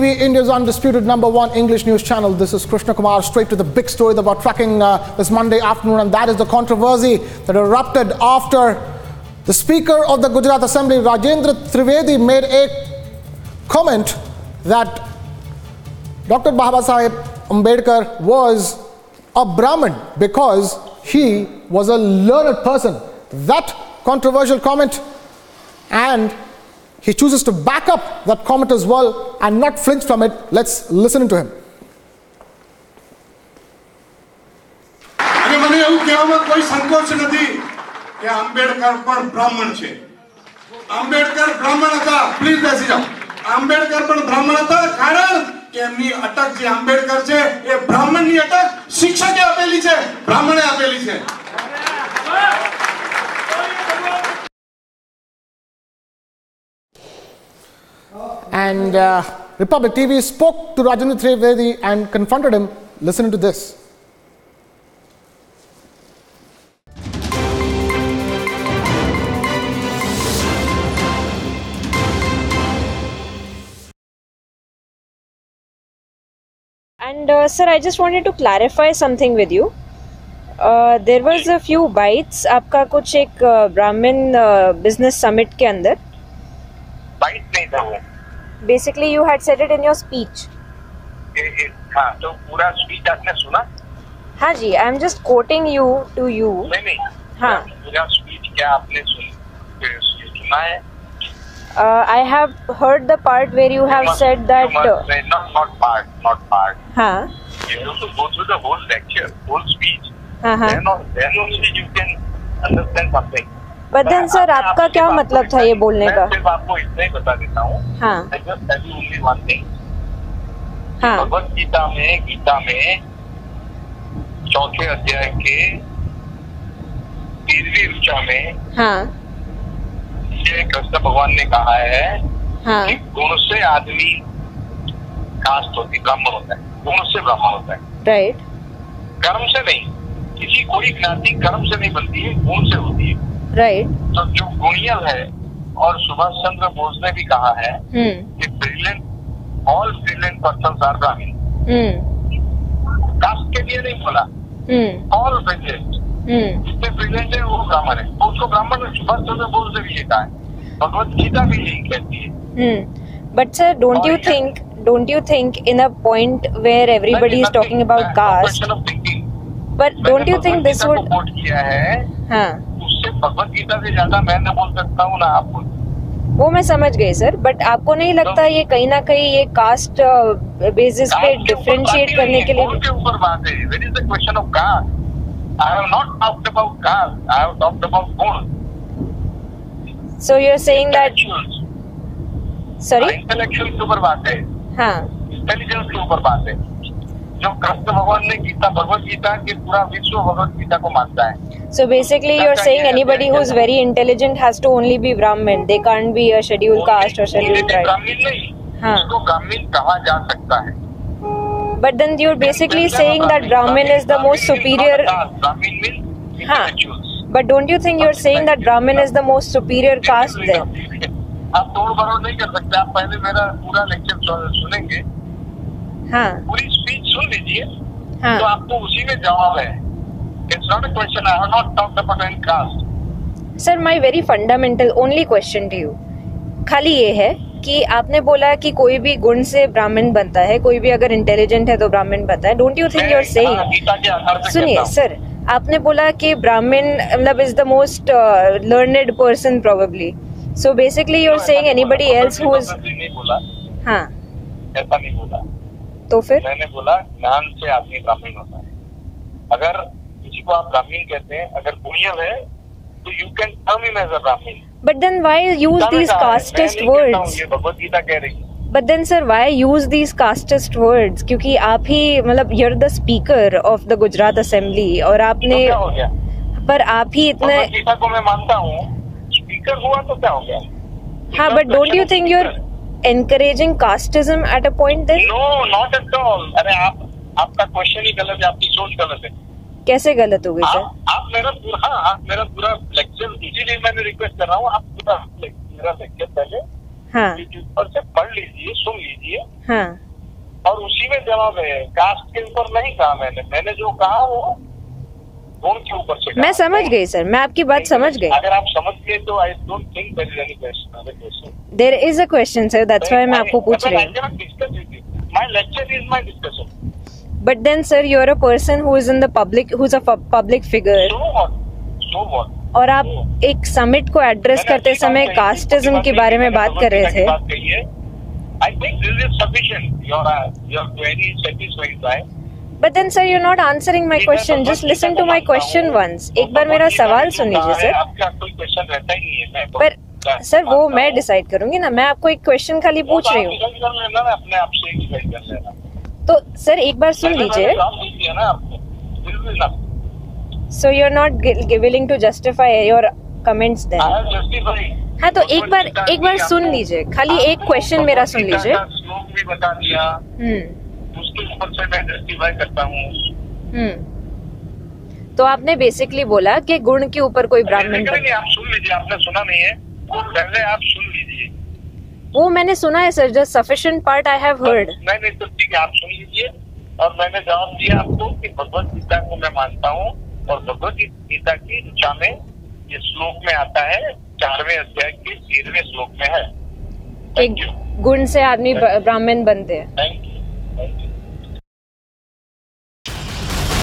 TV, India's undisputed number one English news channel. This is Krishna Kumar, straight to the big story we're tracking uh, this Monday afternoon, and that is the controversy that erupted after the Speaker of the Gujarat Assembly, Rajendra Trivedi, made a comment that Dr. Baba Sahib Ambedkar was a Brahmin because he was a learned person. That controversial comment, and he chooses to back up that comment as well and not flinch from it. Let's listen to him. અને મને એવું કહેવામાં કોઈ સંકોચ નથી કે આંબેડકર પણ બ્રાહ્મણ છે આંબેડકર બ્રાહ્મણ હતા પ્લીઝ બેસી જાઓ આંબેડકર પણ બ્રાહ્મણ હતા કારણ કે એમની અટક જે આંબેડકર છે એ બ્રાહ્મણની અટક શિક્ષકે આપેલી છે બ્રાહ્મણે આપેલી છે And uh, Republic TV spoke to Rajendra Trivedi and confronted him. Listen to this. And uh, sir, I just wanted to clarify something with you. Uh, there was a few bites आपका कुछ एक ब्राह्मण business summit के अंदर bite नहीं था वो basically you had said it in your speech हाँ तो पूरा स्पीच आपने सुना? हाँ जी I am just quoting you to you नहीं नहीं। हाँ। पूरा स्पीच क्या आपने सुन है? I have heard the part where you have said that not not part not part हाँ। You have to go through the whole lecture whole speech. हाँ हाँ then on- then only you can understand something. But then sir आपका क्या मतलब था ये बोलने का? सिर्फ़ आपको इतना ही बता देता हूँ। हाँ। हाँ। भगवत गीता में गीता में चौथे अध्याय के तीसरी ऋचा में हाँ। ये कृष्ण भगवान ने कहा है हाँ। कि गुण से आदमी कास्ट होती ब्राह्मण होता है। गुण से ब्राह्मण होता है। राइट कर्म से नहीं। किसी कोई ज्ञाति कर्म से नहीं बनती है गुण से होती है। Right right. तो जो गुणियल है और सुभाष चंद्र बोस ने भी कहा है हम्म कि brilliant all brilliant person are Brahmin hmm caste के लिए नहीं बोला हम्म ऑल ब्रिलियंट हम्म जितने ब्रिलियंट है वो ब्राह्मण है तो उसको ब्राह्मण सुभाष चंद्र बोस ने भी ये कहा है भगवत गीता भी यही कहती है Hmm. You Oh, yeah. think? Don't you think in a point where everybody is talking about caste? Question of thinking But don't you think this would? किया है हाँ भगवत गीता से ज़्यादा मैं न बोल सकता हूँ ना आप बोल वो मैं समझ गई सर बट आपको नहीं लगता ये कहीं ना कहीं ये कास्ट बेसिस पे कास्ट डिफरेंशिएट करने के लिए के ऊपर बात है? Where is the question of caste I have not talked about caste I have talked about गुण so you are saying that sorry intellectual के ऊपर बात है। हाँ। इंटेलिजेंस के ऊपर बात है। जो कृष्ण भगवान ने गीता भगवत गीता के पूरा विश्व भगवत गीता को मानता है So basically, you're saying anybody who's very intelligent has to only be Brahmin. They can't be a scheduled caste or scheduled tribe. ब्राह्मण नहीं हाँ. उसको ब्राह्मण कहा जा सकता है But then you're basically saying that Brahmin is the most superior. Brahmin mean हाँ. But don't you think you're saying that Brahmin is the most superior caste then? आप तोड़ मरोड़ नहीं कर सकते आप पहले मेरा पूरा लेक्चर सुनेंगे हाँ पूरी सुन लीजिए। हाँ. तो आपको उसी में जवाब है। It's not a question I have not talked about any caste sir my very fundamental only question to you खाली ये है कि आपने बोला कि कोई भी गुण से ब्राह्मण बनता है कोई भी अगर इंटेलिजेंट है तो ब्राह्मण बनता है। डोंट यू थिंक यूर पे सुनिए सर आपने बोला कि ब्राह्मण मतलब is the most learned person probably so basically you're saying anybody else who is हाँ। ऐसा नहीं बोला। तो फिर? मैंने बोला ज्ञान से आदमी ब्राह्मण होता है। अगर किसी को आप ब्राह्मण कहते हैं अगर गुणियल है तो you can term him as a Brahmin. But then why use these casteist words ये भगवत गीता कह रही है। But then sir why use these casteist words क्योंकि आप ही मतलब you're the speaker of the Gujarat assembly और तो आपने क्या हो गया? पर आप ही इतने को मैं मानता हूँ स्पीकर हुआ तो क्या हो गया? हाँ but don't you think you're encouraging casteism at a point then? No not at all अरे आप आपका क्वेश्चन ही गलत है आपकी सोच गलत है। कैसे गलत हो गई सर? आप आप मेरा पूरा हाँ आप मेरा पूरा लेक्चर इसीलिए मैंने रिक्वेस्ट कर रहा हूँ आप पूरा मेरा लेक्चर पहले हाँ। यूट्यूब पर से पढ़ लीजिए सुन लीजिए। हाँ। और उसी में जवाब है कास्ट के ऊपर नहीं कहा मैंने। मैंने जो कहा वो गुण के ऊपर से मैं समझ गई सर। मैं आपकी बात समझ गई। अगर आप समझ गए तो I don't think there is any question there is a question sir that's why मैं आपको पूछ रही हूँ। My lecture is my discussion but then sir you are a person who is in the public who is a public figure so what so what और आप एक summit को address करते समय कास्टिज्म के बारे में बात कर रहे थे। I think this is sufficient your your query satisfied bye but then sir you not answering my question just listen to my question once एक बार मेरा सवाल सुन लीजिए सर पर सर वो मैं डिसाइड करूँगी ना। मैं आपको एक क्वेश्चन खाली पूछ रही हूँ। तो सर एक बार सुन लीजिए। So you are not willing to justify your comments then हाँ तो एक बार एक बार सुन लीजिए। खाली एक क्वेश्चन मेरा सुन लीजिए। उसके ऊपर से मैं जस्टिफाई करता हूँ। हम्म। तो आपने बेसिकली बोला कि गुण के ऊपर कोई ब्राह्मण नहीं, आप सुन लीजिए आपने सुना नहीं है। पहले आप सुन लीजिए। वो मैंने सुना है sir just sufficient part I have heard नहीं नहीं तो ठीक है आप सुन लीजिए। और मैंने जवाब दिया आपको कि भगवत गीता को मैं मानता हूँ और भगवत गीता की ऋचा में ये श्लोक में आता है चारवें अध्याय के तेरहवें श्लोक में है। गुण से आदमी ब्राह्मण बनते हैं। थैंक